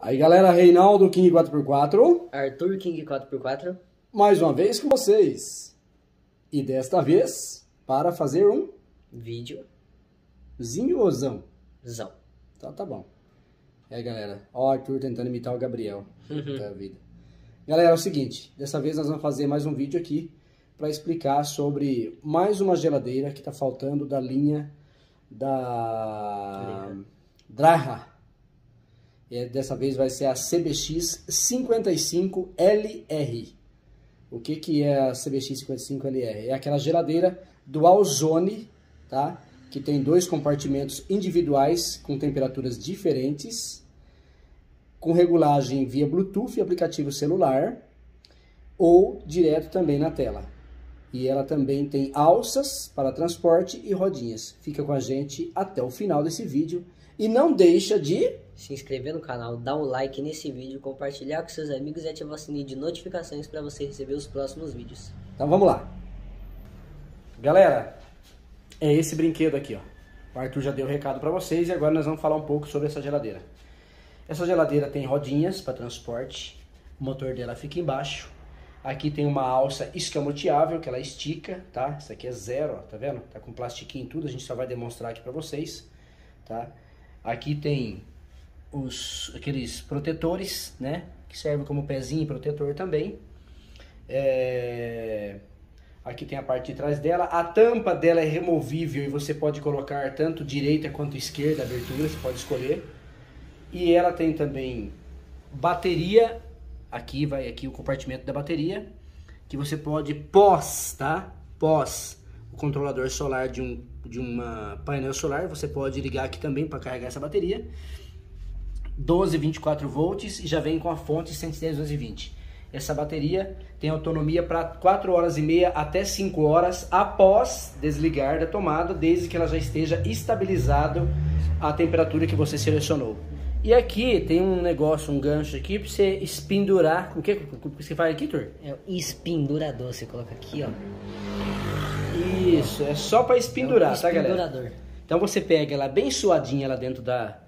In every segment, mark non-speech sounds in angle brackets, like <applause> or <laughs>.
Aí galera, Reinaldo King 4x4. Arthur King 4x4. Mais uma vez com vocês. E desta vez para fazer um Vídeo. zinho ou zão? Zão. Então tá bom. E aí galera, ó Arthur tentando imitar o Gabriel da vida. Galera, é o seguinte, dessa vez nós vamos fazer mais um vídeo aqui para explicar sobre mais uma geladeira que tá faltando da linha da Draha. Dessa vez vai ser a CBX 55LR. O que, que é a CBX 55LR? É aquela geladeira dual zone, tá? Que tem dois compartimentos individuais com temperaturas diferentes, com regulagem via Bluetooth e aplicativo celular, ou direto também na tela. E ela também tem alças para transporte e rodinhas. Fica com a gente até o final desse vídeo. E não deixa de Se inscrever no canal, dar um like nesse vídeo, compartilhar com seus amigos e ativar o sininho de notificações para você receber os próximos vídeos. Então vamos lá. Galera, é esse brinquedo aqui, ó. O Arthur já deu o recado para vocês e agora nós vamos falar um pouco sobre essa geladeira. Essa geladeira tem rodinhas para transporte, o motor dela fica embaixo. Aqui tem uma alça escamoteável que ela estica, tá? Isso aqui é zero, ó, tá vendo? Tá com plastiquinho e tudo, a gente só vai demonstrar aqui para vocês, tá? Aqui tem os aqueles protetores, né? Que servem como pezinho protetor também. É... Aqui tem a parte de trás dela. A tampa dela é removível e você pode colocar tanto direita quanto esquerda, abertura, você pode escolher. E ela tem também bateria. Aqui vai aqui o compartimento da bateria, que você pode pós, tá? Pós controlador solar de um de uma painel solar, você pode ligar aqui também para carregar essa bateria. 12, 24 volts e já vem com a fonte 110, 220. Essa bateria tem autonomia para 4 horas e meia até 5 horas após desligar da tomada, desde que ela já esteja estabilizado a temperatura que você selecionou. E aqui tem um negócio, um gancho aqui para você espendurar. O que, o que você faz aqui, Tur? É o espindurador, você coloca aqui, ó. Isso, é só para espendurar, É tá, galera? espendurador. Então você pega ela bem suadinha lá dentro da,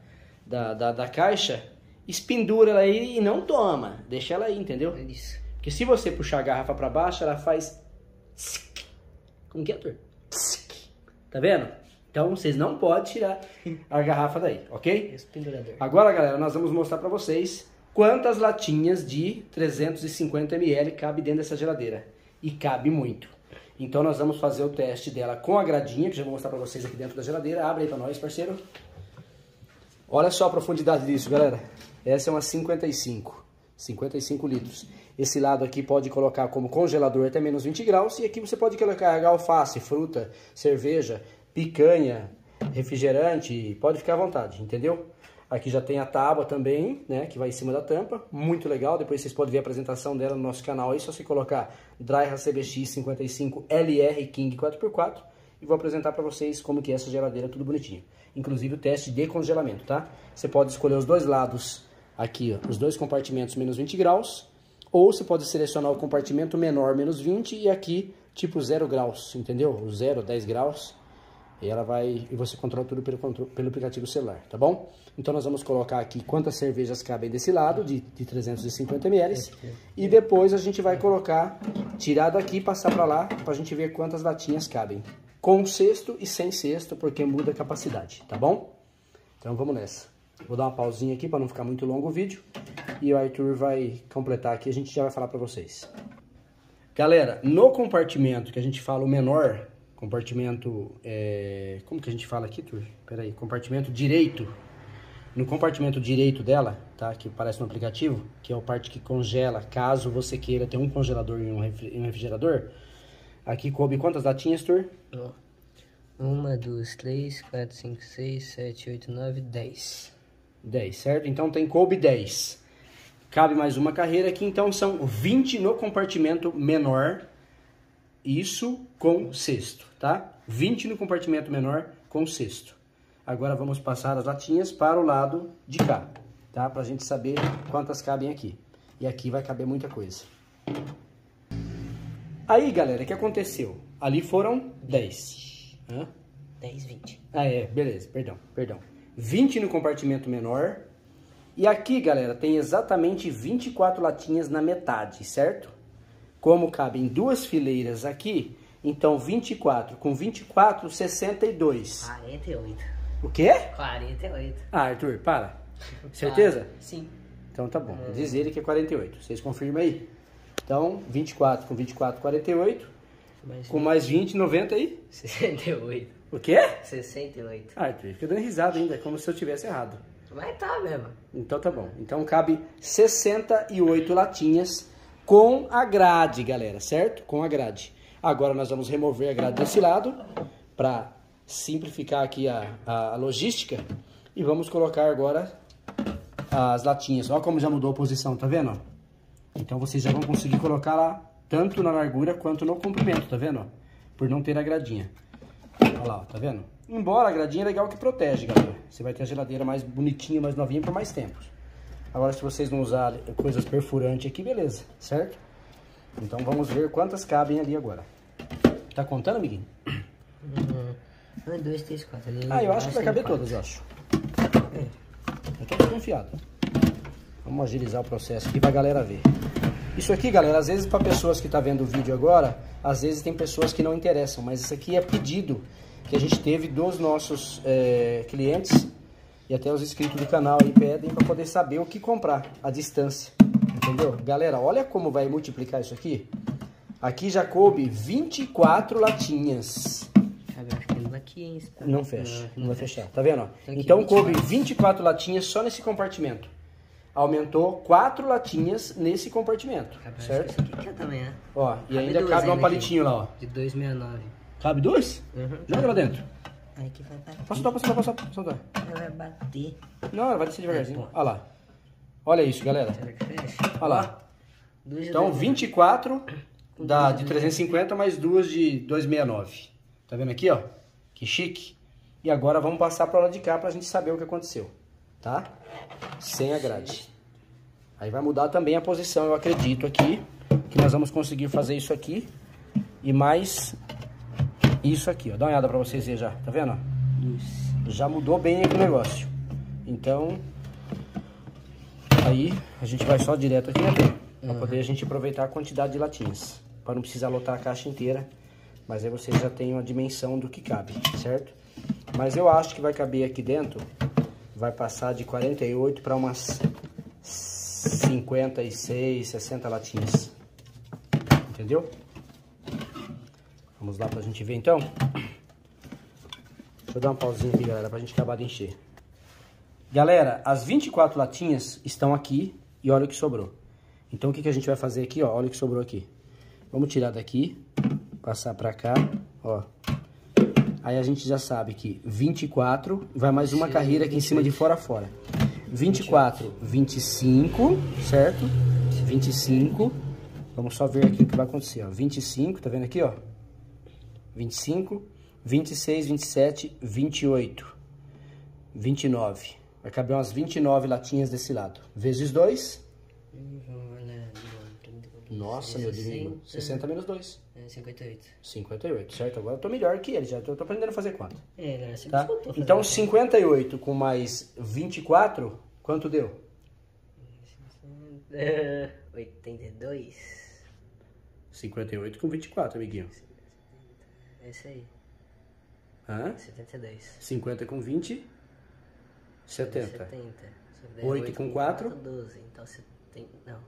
da, da, da caixa, espendura ela aí e não toma. Deixa ela aí, entendeu? Isso. Porque se você puxar a garrafa para baixo, ela faz. Como que é, Arthur? Tá vendo? Então vocês não podem tirar a garrafa daí, ok? Espindurador. Agora, galera, nós vamos mostrar para vocês quantas latinhas de 350 ml cabe dentro dessa geladeira. E cabe muito. Então nós vamos fazer o teste dela com a gradinha, que já vou mostrar para vocês aqui dentro da geladeira. Abre aí para nós, parceiro. Olha só a profundidade disso, galera. Essa é uma 55. 55 litros. Esse lado aqui pode colocar como congelador até menos 20 graus. E aqui você pode carregar alface, fruta, cerveja, picanha, refrigerante. Pode ficar à vontade, entendeu? Aqui já tem a tábua também, né, que vai em cima da tampa, muito legal. Depois vocês podem ver a apresentação dela no nosso canal aí, só você colocar Dryha CBX 55 LR King 4x4 e vou apresentar para vocês como que é essa geladeira, tudo bonitinho. Inclusive o teste de congelamento, tá? Você pode escolher os dois lados aqui, ó, os dois compartimentos menos 20 graus, ou você pode selecionar o compartimento menor menos 20 e aqui tipo 0 graus, entendeu? O 0, 10 graus. E ela vai e você controla tudo pelo, pelo aplicativo celular, tá bom? Então nós vamos colocar aqui quantas cervejas cabem desse lado de, de 350 ml e depois a gente vai colocar tirar daqui e passar para lá para a gente ver quantas latinhas cabem, com cesto e sem cesto porque muda a capacidade, tá bom? Então vamos nessa. Vou dar uma pausinha aqui para não ficar muito longo o vídeo e o Arthur vai completar aqui, a gente já vai falar para vocês. Galera, no compartimento que a gente fala o menor, compartimento, é, como que a gente fala aqui, Tur? Pera aí, compartimento direito. No compartimento direito dela, tá? Que aparece no aplicativo, que é a parte que congela, caso você queira ter um congelador e um refri- refrigerador. Aqui coube quantas latinhas, Tur? Uma, duas, três, quatro, cinco, seis, sete, oito, nove, dez. 10, certo? Então tem coube 10. Cabe mais uma carreira aqui, então são 20 no compartimento menor. Isso com cesto, tá? 20 no compartimento menor com cesto. Agora vamos passar as latinhas para o lado de cá, tá? Pra gente saber quantas cabem aqui. E aqui vai caber muita coisa. Aí, galera, o que aconteceu? Ali foram 10. Hã? Dez, vinte. Ah, é, beleza, perdão, perdão. 20 no compartimento menor E aqui, galera, tem exatamente 24 latinhas na metade, certo? Como cabem duas fileiras aqui, então 24 com 24, 62. 48. O quê? 48. Ah, Arthur, para. Certeza? Sim. Então tá bom. Diz ele que é 48. Vocês confirmam aí? Então, 24 com 24, 48. Mais Com mais 20, 90 aí. 68. O quê? 68. Ah, Arthur, fica dando risada ainda, como se eu tivesse errado. Mas tá mesmo. Então tá bom. Então cabe 68 latinhas com a grade, galera, certo? Com a grade. Agora nós vamos remover a grade desse lado para simplificar aqui a, a, logística e vamos colocar agora as latinhas. Olha como já mudou a posição, tá vendo? Então vocês já vão conseguir colocar lá tanto na largura quanto no comprimento, tá vendo? Por não ter a gradinha. Olha lá, tá vendo? Embora a gradinha é legal que protege, galera. Você vai ter a geladeira mais bonitinha, mais novinha por mais tempo. Agora, se vocês não usarem coisas perfurantes aqui, beleza, certo? Então, vamos ver quantas cabem ali agora. Tá contando, amiguinho? Um, dois, três, quatro. Ali Ah, eu acho que vai caber quatro. todas, eu acho. É, eu tô desconfiado. Vamos agilizar o processo aqui pra galera ver. Isso aqui, galera, às vezes para pessoas que tá vendo o vídeo agora, às vezes tem pessoas que não interessam, mas isso aqui é pedido que a gente teve dos nossos é, clientes e até os inscritos do canal aí pedem para poder saber o que comprar à distância, entendeu? Galera, olha como vai multiplicar isso aqui. Aqui já coube 24 latinhas. Espera. Não fecha, não vai fechar. Tá vendo? Tá Então 24. coube 24 latinhas só nesse compartimento. Aumentou 4 latinhas nesse compartimento, certo? aqui que é também, né? Ó, e ainda cabe um palitinho lá, ó. De 269. Cabe dois? Uhum. Joga lá dentro. Aí que vai bater. Passa soltar, passa soltar, passa soltar. Vai bater. Não, ela vai descer devagarzinho. É. Olha lá. Olha isso, galera. Será que fecha? Olha lá. Então, dois- 24 da, de 350 mais duas de 269. Tá vendo aqui, ó? Que chique. E agora vamos passar para lá de cá pra gente saber o que aconteceu. Tá? Sem a grade. Aí vai mudar também a posição, eu acredito aqui. Que nós vamos conseguir fazer isso aqui. E mais isso aqui, ó. Dá uma olhada pra vocês verem já. Tá vendo? ó? Já mudou bem aqui o negócio. Então, aí a gente vai só direto aqui, né, Pedro? Pra poder a gente aproveitar a quantidade de latinhas. Pra não precisar lotar a caixa inteira. Mas aí vocês já têm uma dimensão do que cabe, certo? Mas eu acho que vai caber aqui dentro. Vai passar de 48 para umas 56, 60 latinhas. Entendeu? Vamos lá pra gente ver então. Deixa eu dar uma pausinha aqui, galera, pra gente acabar de encher. Galera, as 24 latinhas estão aqui e olha o que sobrou. Então o que, que a gente vai fazer aqui, ó? Olha o que sobrou aqui. Vamos tirar daqui, passar pra cá, ó. Aí a gente já sabe que 24, vai mais uma carreira aqui em cima de fora a fora. 24, 25, certo? 25. Vamos só ver aqui o que vai acontecer, ó. 25, tá vendo aqui, ó? 25, 26, 27, 28, 29. Vai caber umas 29 latinhas desse lado. Vezes 2. Nossa, meu Deus. 60 menos 2. É, 58. 58, certo? Agora eu tô melhor que ele, já tô, tô aprendendo a fazer conta. É, né? Você Tá? Então conta. 58 com mais 24, quanto deu? É, 82. 58 com 24, amiguinho. É isso aí. Hã? 72. 50 com 20, 70. 70. Sobre Oito oito com quatro? 12. Então você tem. Não.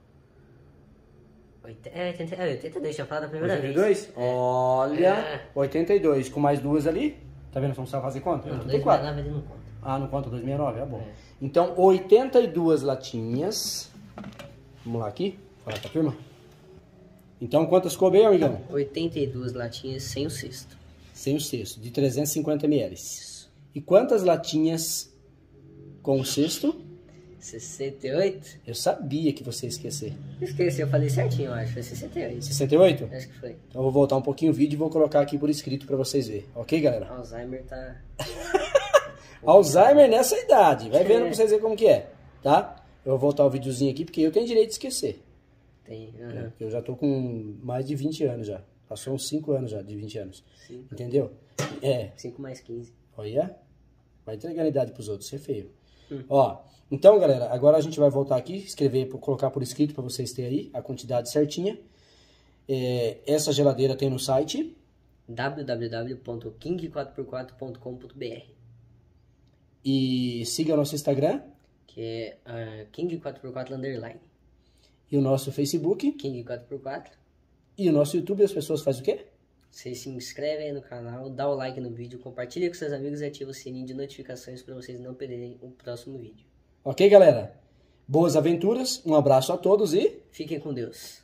Oite- É, 80, é 82, tinha falado a primeira vez. 82? Olha, É. 82 com mais duas ali. Tá vendo? Você não sabe fazer conta? Não, 84. 269 ele não conta. Ah, não conta 269? É bom. É. Então, 82 latinhas. Vamos lá aqui, falar com a turma. Então, quantas coube aí, amigão? 82 latinhas sem o cesto. Sem o cesto, de 350 ml. E quantas latinhas com o cesto? 68? Eu sabia que você ia esquecer. Esqueci, eu falei certinho, eu acho. Foi 68. 68? Acho que foi. Então, eu vou voltar um pouquinho o vídeo e vou colocar aqui por escrito pra vocês verem. Ok, galera? Alzheimer tá. <laughs> Alzheimer nessa idade. Vai vendo pra vocês verem como que é, tá? Eu vou voltar o videozinho aqui porque eu tenho direito de esquecer. Tem. né? Porque eu já tô com mais de 20 anos já. Passou uns 5 anos já de 20 anos. Cinco. Entendeu? É. 5 mais 15. Olha. Vai entregando a idade pros outros, isso é feio. Ó, então, galera, agora a gente vai voltar aqui, escrever, colocar por escrito para vocês terem aí a quantidade certinha. É, essa geladeira tem no site www.king4x4.com.br e siga o nosso Instagram que é uh, King4x4 Underline. E o nosso Facebook. King4x4. E o nosso YouTube, as pessoas fazem o quê? Você se inscreve aí no canal, dá o like no vídeo, compartilha com seus amigos e ativa o sininho de notificações para vocês não perderem o próximo vídeo. Ok, galera? Boas aventuras, um abraço a todos e... Fiquem com Deus.